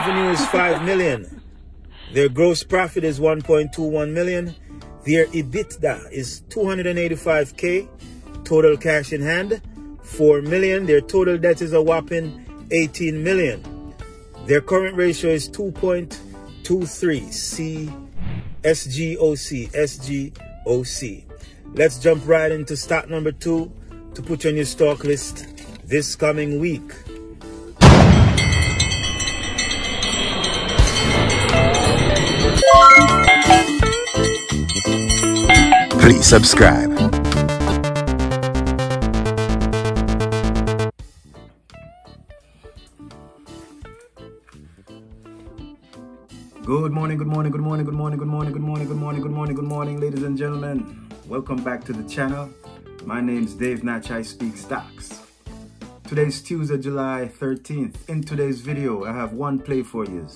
Revenue is 5 million. Their gross profit is 1.21 million. Their EBITDA is 285k. Total cash in hand, 4 million. Their total debt is a whopping 18 million. Their current ratio is 2.23 C SGOC SGOC. Let's jump right into stock number two to put you on your stock list this coming week. Please subscribe. Good morning, good morning, good morning, good morning, good morning, good morning, good morning, good morning, good morning, ladies and gentlemen. Welcome back to the channel. My name's Dave Natch, I speak stocks. Today's Tuesday, July 13th. In today's video, I have one play for you.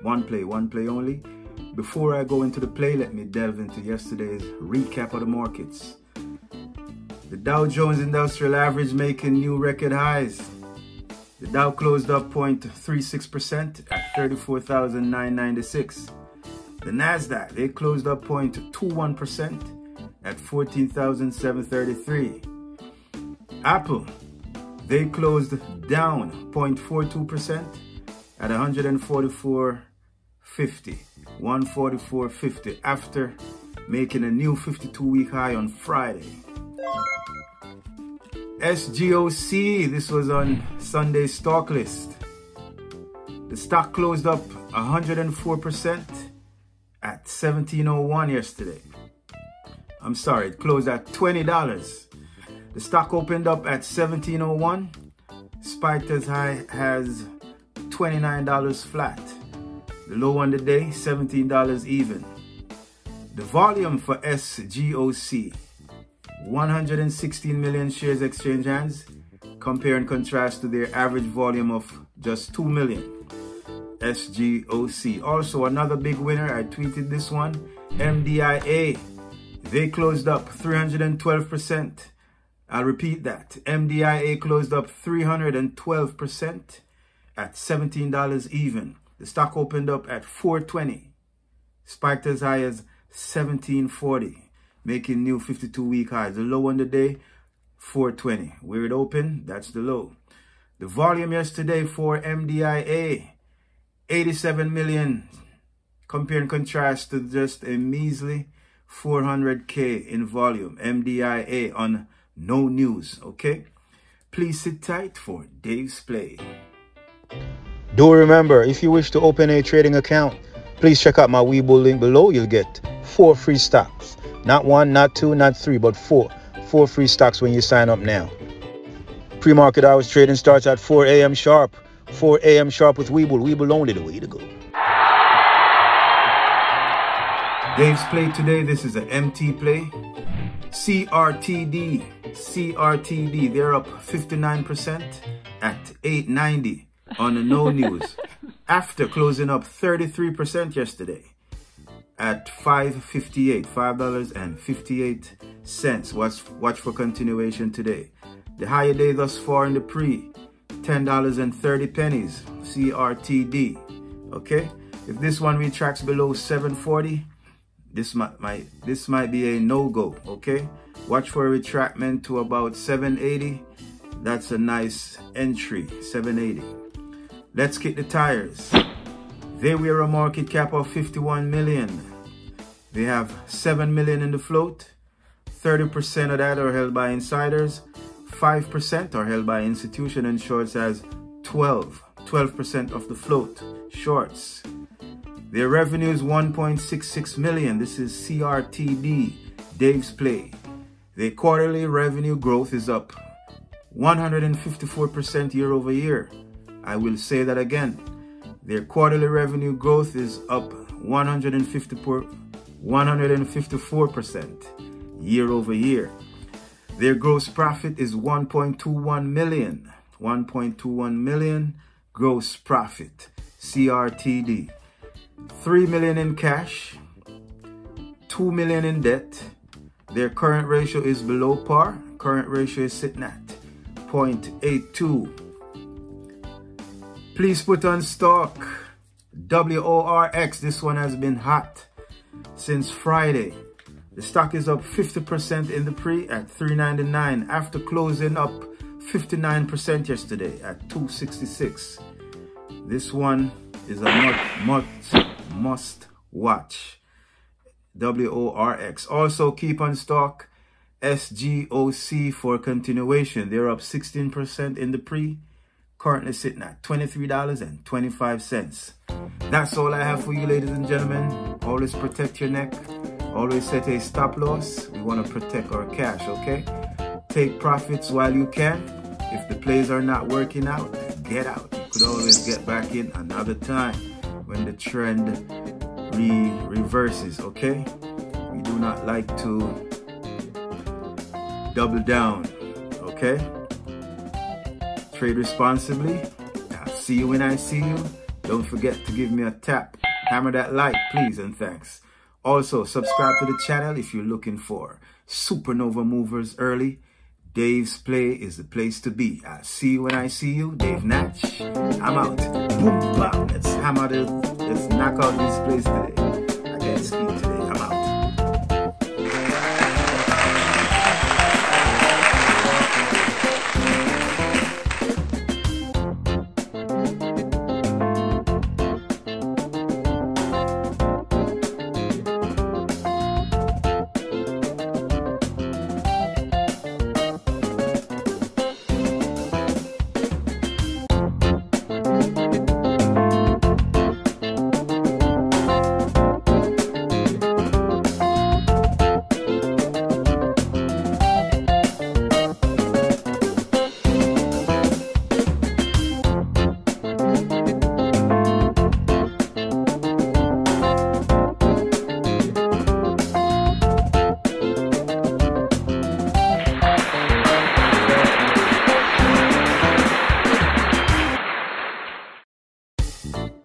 One play, one play only. Before I go into the play, let me delve into yesterday's recap of the markets. The Dow Jones Industrial Average making new record highs. The Dow closed up 0.36% at 34,996. The Nasdaq, they closed up 0.21% at 14,733. Apple, they closed down 0.42% at 144.50. 144.50 after making a new 52-week high on Friday. SGOC, this was on Sunday's stock list. The stock closed up 104% at 1701 yesterday. I'm sorry, it closed at $20. The stock opened up at 1701. Spiked as high as $29 flat. The low on the day, $17 even. The volume for SGOC, 116 million shares exchange hands, compare and contrast to their average volume of just 2 million. SGOC. Also, another big winner, I tweeted this one, MDIA. They closed up 312%. I'll repeat that. MDIA closed up 312% at $17 even. The stock opened up at 420, spiked as high as 1740, making new 52-week highs. The low on the day, 420. Where it opened, that's the low. The volume yesterday for MDIA, 87 million. Compare and contrast to just a measly 400k in volume. MDIA on no news, okay? Please sit tight for Dave's Play. Do remember, if you wish to open a trading account, please check out my Webull link below. You'll get four free stocks. Not one, not two, not three, but four. Four free stocks when you sign up now. Pre-market hours trading starts at 4 a.m. sharp. 4 a.m. sharp with Webull. Webull only the way to go. Dave's play today. This is an MT play. CRTD. CRTD. They're up 59% at 890 on the no news. After closing up 33% yesterday at 558 $5.58 watch watch for continuation today. The higher day thus far in the pre $10.30 pennies CRTD okay? If this one retracts below 740 this might, might this might be a no-go. Okay? Watch for a retractment to about 780 that's a nice entry 780 Let's kick the tires. They wear a market cap of 51 million. They have 7 million in the float. 30% of that are held by insiders. 5% are held by institution and shorts has 12. 12% of the float. Shorts. Their revenue is 1.66 million. This is CRTD, Dave's Play. Their quarterly revenue growth is up 154% year over year. I will say that again. Their quarterly revenue growth is up 154% year over year. Their gross profit is 1.21 million. 1.21 million gross profit. CRTD. 3 million in cash. 2 million in debt. Their current ratio is below par. Current ratio is sitting at 0.82 Please put on stock. WORX, this one has been hot since Friday. The stock is up 50% in the pre at 399 after closing up 59% yesterday at 266. This one is a must, must, must watch. WORX. Also keep on stock SGOC for continuation. They're up 16% in the pre. Currently sitting at $23.25. That's all I have for you, ladies and gentlemen. Always protect your neck. Always set a stop loss. We want to protect our cash, okay? Take profits while you can. If the plays are not working out, get out. You could always get back in another time when the trend re reverses, okay? We do not like to double down, okay? Trade responsibly. I'll see you when I see you. Don't forget to give me a tap. Hammer that like, please, and thanks. Also, subscribe to the channel if you're looking for supernova movers early. Dave's Play is the place to be. I'll see you when I see you. Dave Natch. I'm out. Boom, bam. Let's hammer this. Let's knock out this place today. で。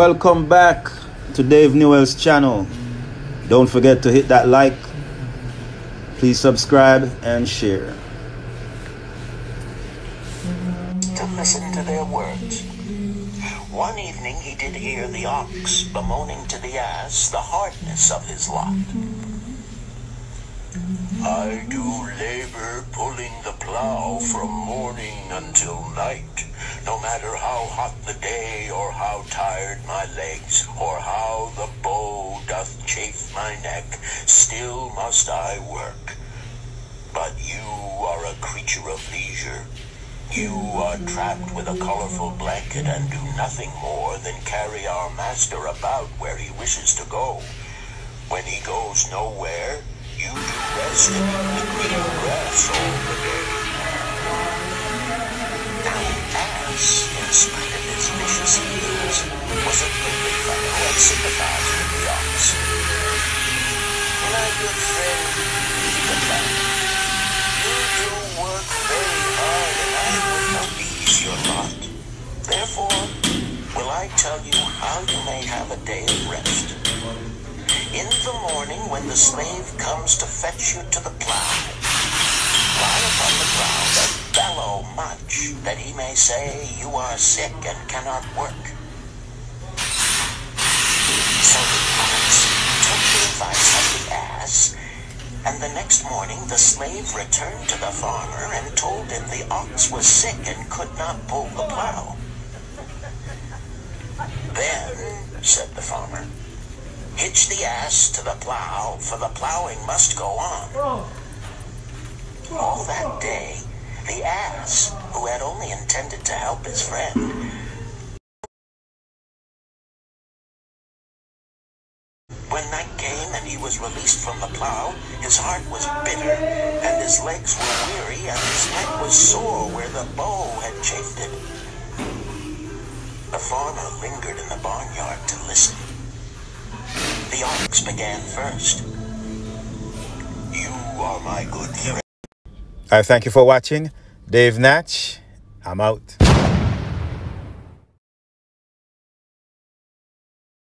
Welcome back to Dave Newell's channel. Don't forget to hit that like. Please subscribe and share. to listen to their words. One evening he did hear the ox bemoaning to the ass the hardness of his lot. I do labor pulling the plow from morning until night, no matter how hot the day or how tired my legs, or how the bow doth chafe my neck, still must I work. But you are a creature of leisure. You are trapped with a colorful blanket and do nothing more than carry our master about where he wishes to go. When he goes nowhere, you do rest in the green grass all the day. His vicious was a goodly fellow and sympathized with the ox. My good friend, replied, you do work very hard, and I would not ease your lot. Therefore, will I tell you how you may have a day of rest. In the morning, when the slave comes to fetch you to the plow, lie upon the ground bellow much, that he may say you are sick and cannot work. So the ox took the advice of the ass, and the next morning the slave returned to the farmer and told him the ox was sick and could not pull the plow. Then, said the farmer, hitch the ass to the plow, for the plowing must go on. All that day, the ass, who had only intended to help his friend, When night came and he was released from the plow, his heart was bitter, and his legs were weary, and his neck was sore where the bow had chafed it. The farmer lingered in the barnyard to listen. The ox began first. You are my good friend. I thank you for watching. Dave Natch, I'm out.